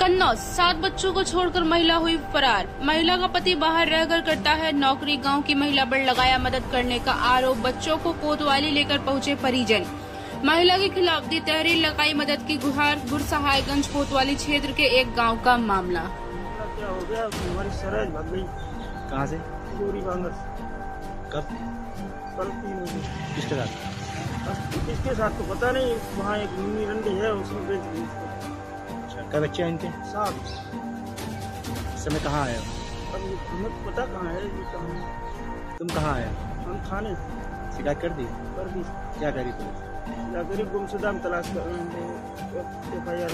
कन्नौज सात बच्चों को छोड़कर महिला हुई फरार। महिला का पति बाहर रहकर करता है नौकरी। गाँव की महिला पर लगाया मदद करने का आरोप। बच्चों को कोतवाली लेकर पहुँचे परिजन। महिला के खिलाफ दी तहरीर लगाई मदद की गुहार। गुरसहायगंज कोतवाली क्षेत्र के एक गाँव का मामला। क्या हो गया हमारी सरहज भाग गई कहाँ से। कब? कल तीन बजे। किसके साथ? तो पता नहीं। वहाँ एक नीली रंडी है उसने बेच दी अच्छा बच्चे हैं इनके? साहब इस समय कहाँ आए हो? हमें पता कहाँ है ये कहाँ तुम कहाँ आए हम थाने शिकायत कर दी? कर दी। क्या करी तुम या गरीब गुमशुदा हम तलाश कर रहे हैं। F I R